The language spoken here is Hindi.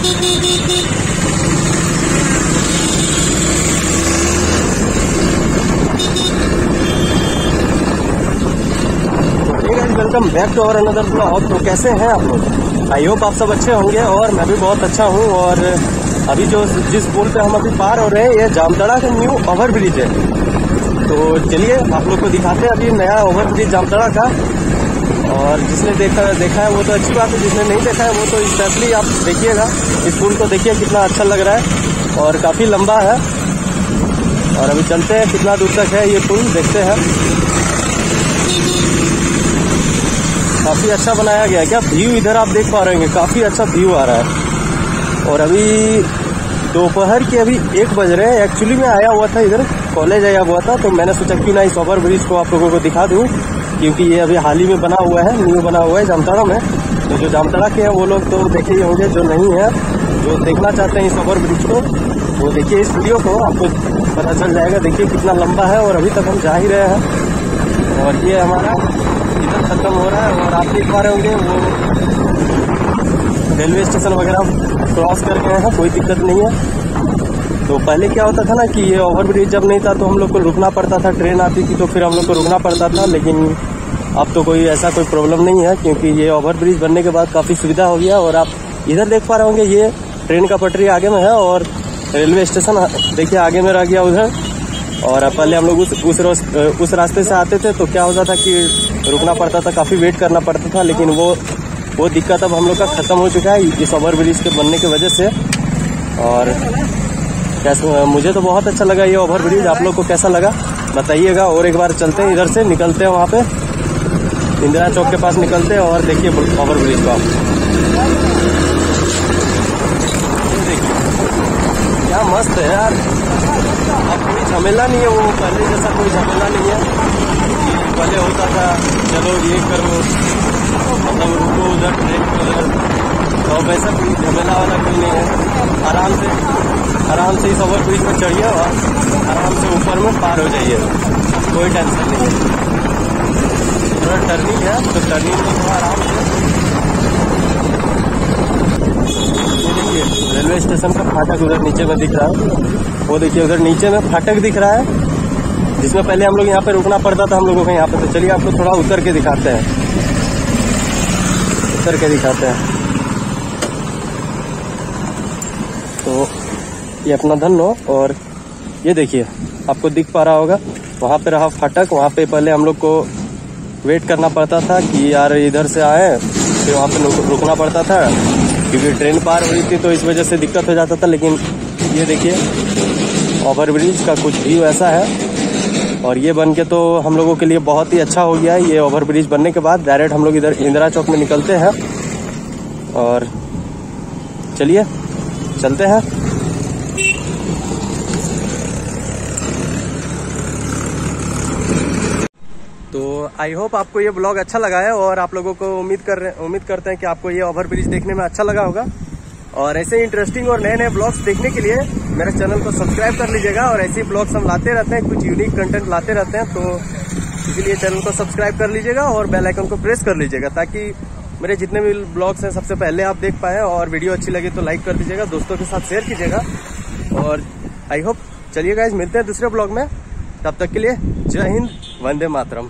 Welcome back to our another blog तो कैसे हैं आप लोग? आई होप आप सब अच्छे होंगे और मैं भी बहुत अच्छा हूँ और अभी जो जिस पुल पे हम अभी पार हो रहे हैं, ये जामतड़ा का न्यू ओवर ब्रिज है। तो चलिए, आप लोग को दिखाते हैं अभी नया ओवर ब्रिज जामतड़ा का। और जिसने देखा देखा है, वो तो अच्छी बात है, जिसने नहीं देखा है, वो तो स्पेशली आप देखिएगा। इस पुल को देखिए, कितना अच्छा लग रहा है और काफ़ी लंबा है। और अभी चलते हैं, कितना दूर तक है ये पुल देखते हैं। काफ़ी अच्छा बनाया गया क्या? व्यू इधर आप देख पा रहे हैं काफ़ी अच्छा व्यू आ रहा है। और अभी दोपहर के अभी एक बज रहे हैं। एक्चुअली मैं आया हुआ था इधर कॉलेज आया हुआ था तो मैंने सोचा क्यों ना इस ओवर ब्रिज को आप लोगों को दिखा दूँ। क्योंकि ये अभी हाल ही में बना हुआ है, न्यू बना हुआ है, जामताड़ा में। तो जो जामताड़ा के हैं, वो लोग तो देखे ही होंगे, जो नहीं है, जो देखना चाहते हैं इस ओवर ब्रिज को, वो देखिए इस वीडियो को, आपको पता चल जाएगा, देखिए कितना लंबा है, और अभी तक हम जा ही रहे हैं। और ये हमारा इधर खत्म हो रहा है, और आप देख पा रहे होंगे, वो रेलवे स्टेशन वगैरह क्रॉस कर गए हैं, कोई दिक्कत नहीं है। तो पहले क्या होता था ना कि ये ओवर ब्रिज जब नहीं था तो हम लोग को रुकना पड़ता था ट्रेन आती थी तो फिर हम लोग को रुकना पड़ता था लेकिन अब तो कोई ऐसा कोई प्रॉब्लम नहीं है क्योंकि ये ओवर ब्रिज बनने के बाद काफ़ी सुविधा हो गया और आप इधर देख पा रहे होंगे ये ट्रेन का पटरी आगे में है और रेलवे स्टेशन देखिए आगे में रह गया उधर। और पहले हम लोग उस उस, उस रास्ते से आते थे तो क्या होता था कि रुकना पड़ता था काफ़ी वेट करना पड़ता था लेकिन वो वो दिक्कत अब हम लोग का ख़त्म हो चुका है इस ओवर ब्रिज के बनने की वजह से। और कैसे मुझे तो बहुत अच्छा लगा ये ओवर ब्रिज आप लोग को कैसा लगा? बताइएगा और एक बार चलते हैं इधर से निकलते हैं वहाँ पे। इंदिरा चौक के पास निकलते हैं और देखिए ओवर ब्रिज को आप क्या मस्त है यार। अब कोई झमेला नहीं है वो पहले जैसा कोई झमेला नहीं है। पहले होता था चलो ये करो। मतलब रुको उधर ट्रेन तो वैसा कोई झमेला वाला कोई नहीं है। आराम से आराम से इस ओवर ब्रिज पर चढ़िए और आराम से ऊपर में पार हो जाइए। कोई टेंशन नहीं है। थोड़ा टर्निंग है तो टर्निंग में थोड़ा आराम से। रेलवे स्टेशन का फाटक उधर नीचे में दिख रहा है। वो देखिए, उधर नीचे में फाटक दिख रहा है, जिसमें पहले हम लोग यहाँ पे रुकना पड़ता था हम लोगों को यहाँ पे। तो चलिए आपको थोड़ा उतर के दिखाते हैं। उतर के दिखाते हैं तो ये अपना धन धनो और ये देखिए, आपको दिख पा रहा होगा, वहाँ पे रहा फाटक, वहाँ पे पहले हम लोग को वेट करना पड़ता था कि यार इधर से आए, फिर वहाँ पे रुकना पड़ता था, क्योंकि ट्रेन पार हो रही थी तो इस वजह से दिक्कत हो जाता था, लेकिन ये देखिए ओवरब्रिज का कुछ व्यू ऐसा है। और ये बन के तो हम लोगों के लिए बहुत ही अच्छा हो गया है, ये ओवरब्रिज बनने के बाद डायरेक्ट हम लोग इधर इंदिरा चौक में निकलते हैं। और चलिए, चलते हैं तो आई होप आपको ये ब्लॉग अच्छा लगा है और आप लोगों को उम्मीद कर रहे उम्मीद करते हैं कि आपको ये ओवर ब्रिज देखने में अच्छा लगा होगा। और ऐसे इंटरेस्टिंग और नए नए ब्लॉग्स देखने के लिए मेरे चैनल को सब्सक्राइब कर लीजिएगा और ऐसे ब्लॉग्स हम लाते रहते हैं, कुछ यूनिक कंटेंट लाते रहते हैं तो इसीलिए चैनल को सब्सक्राइब कर लीजिएगा और बेल आइकन को प्रेस कर लीजिएगा ताकि मेरे जितने भी ब्लॉग्स हैं सबसे पहले आप देख पाए और वीडियो अच्छी लगी तो लाइक कर दीजिएगा, दोस्तों के साथ शेयर कीजिएगा। और आई होप चलिए गाइज़ मिलते हैं दूसरे ब्लॉग में। तब तक के लिए जय हिंद, वंदे मातरम।